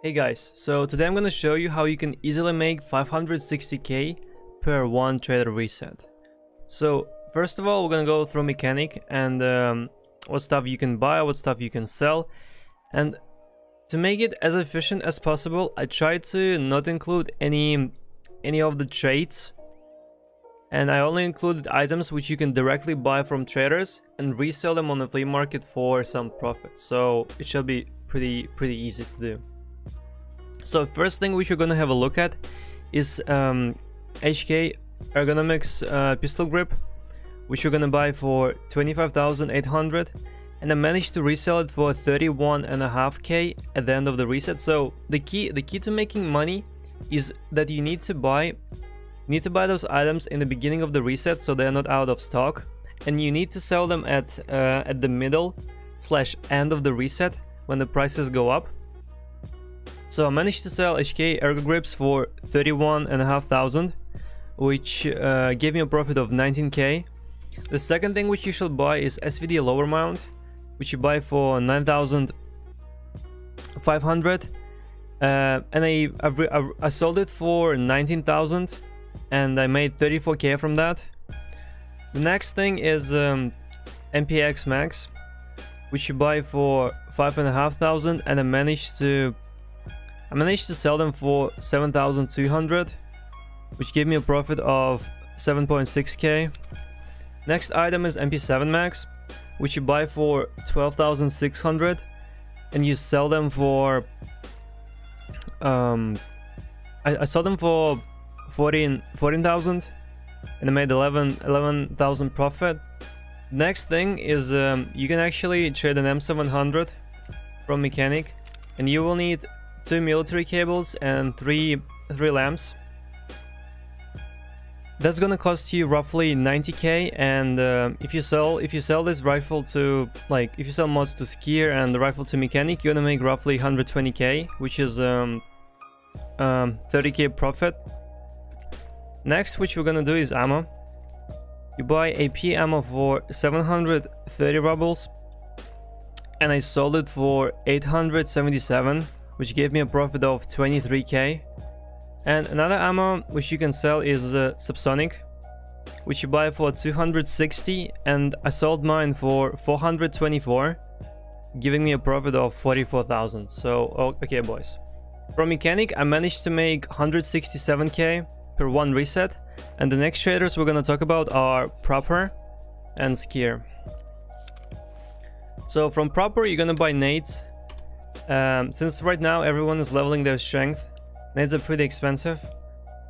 Hey guys, so today I'm gonna show you how you can easily make 560k per one trader reset. So first of all, we're gonna go through mechanic and um, what stuff you can buy, what stuff you can sell. And to make it as efficient as possible, I tried to not include any any of the trades. And I only included items which you can directly buy from traders and resell them on the flea market for some profit. So it should be pretty pretty easy to do. So first thing which we're gonna have a look at is um, HK Ergonomics uh, pistol grip, which we're gonna buy for 25,800 and I managed to resell it for 31.5k at the end of the reset. So the key the key to making money is that you need to buy need to buy those items in the beginning of the reset so they're not out of stock. And you need to sell them at uh, at the middle slash end of the reset when the prices go up so I managed to sell HK Ergo Grips for 31,500 which uh, gave me a profit of 19k. The second thing which you should buy is SVD lower mount which you buy for 9,500 uh, and I, I, I sold it for 19,000 and I made 34k from that. The next thing is um, MPX Max which you buy for 5,500 and I managed to I managed to sell them for 7,200, which gave me a profit of 7.6k. Next item is MP7 Max, which you buy for 12,600 and you sell them for um I, I sold them for 14 14,000 and I made 11 11,000 profit. Next thing is um, you can actually trade an M700 from mechanic and you will need two military cables and three three lamps. That's gonna cost you roughly 90k, and uh, if you sell if you sell this rifle to like if you sell mods to skier and the rifle to mechanic, you're gonna make roughly 120k, which is um, um, 30k profit. Next, which we're gonna do is ammo. You buy AP ammo for 730 rubles, and I sold it for 877 which gave me a profit of 23k. And another ammo which you can sell is uh, Subsonic, which you buy for 260 and I sold mine for 424, giving me a profit of 44,000. So, oh, okay boys. From Mechanic, I managed to make 167k per one reset, and the next traders we're gonna talk about are Prapor and Skier. So from Prapor, you're gonna buy nades, um, since right now everyone is leveling their strength, nades are pretty expensive.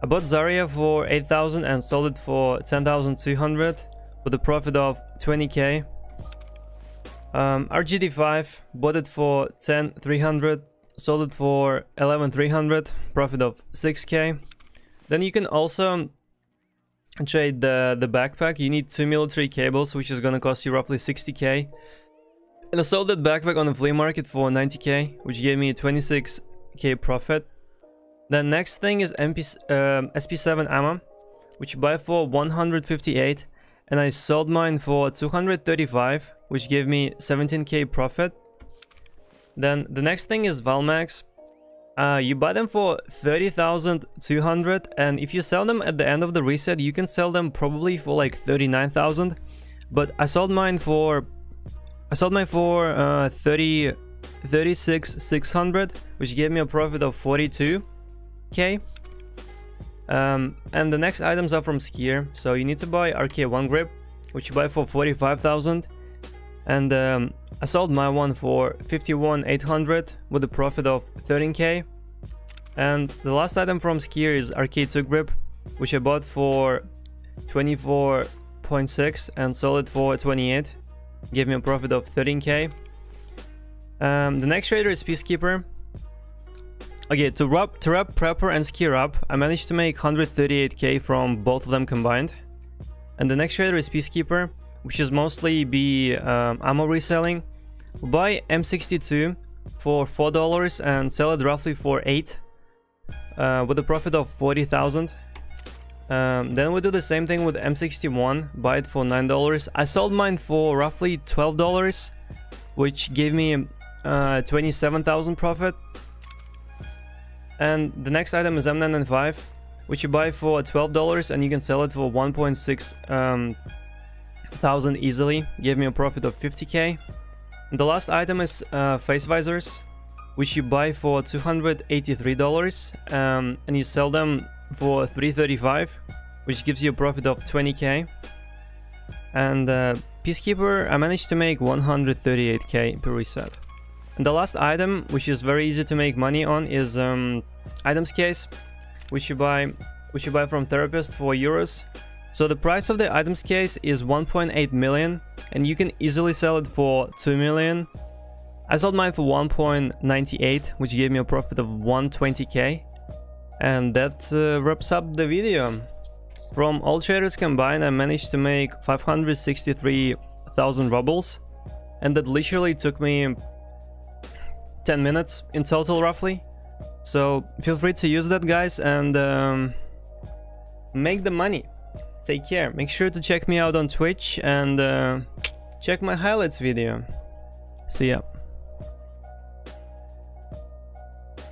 I bought Zarya for 8000 and sold it for 10,200 with a profit of 20k. Um, RGD5 bought it for 10,300, sold it for 11,300, profit of 6k. Then you can also trade the, the backpack. You need two military cables, which is gonna cost you roughly 60k. And I sold that backpack on the flea market for 90k, which gave me a 26k profit. The next thing is MP, um, SP7 ammo, which you buy for 158, and I sold mine for 235, which gave me 17k profit. Then the next thing is Valmax. Uh, you buy them for 30,200 and if you sell them at the end of the reset, you can sell them probably for like 39,000. But I sold mine for I sold mine for uh, 30, 36 600, which gave me a profit of 42k. Um, and the next items are from Skier. So you need to buy RK1 grip, which you buy for 45,000. And um, I sold my one for 51,800 with a profit of 13k. And the last item from Skier is RK2 grip, which I bought for 24.6 and sold it for 28 gave me a profit of 13k. Um, the next trader is Peacekeeper. Okay, to wrap, to wrap Prapor and Skier up, I managed to make 138k from both of them combined. And the next trader is Peacekeeper, which is mostly be um, ammo reselling. Buy M62 for $4 and sell it roughly for 8 uh, with a profit of 40,000. Um, then we do the same thing with M61, buy it for $9. I sold mine for roughly $12, which gave me uh, 27,000 profit. And the next item is M995, which you buy for $12 and you can sell it for 1.6 um, thousand easily. Gave me a profit of 50k. And the last item is uh, face visors, which you buy for $283 um, and you sell them for 335 which gives you a profit of 20k. And uh, Peacekeeper, I managed to make 138k per reset. And the last item, which is very easy to make money on, is um, items case, which you buy, which you buy from Therapist for euros. So the price of the items case is 1.8 million, and you can easily sell it for 2 million. I sold mine for 1.98, which gave me a profit of 120k. And that uh, wraps up the video. From all traders combined, I managed to make 563,000 rubles. And that literally took me 10 minutes in total roughly. So feel free to use that guys and um, make the money. Take care. Make sure to check me out on Twitch and uh, check my highlights video. See ya.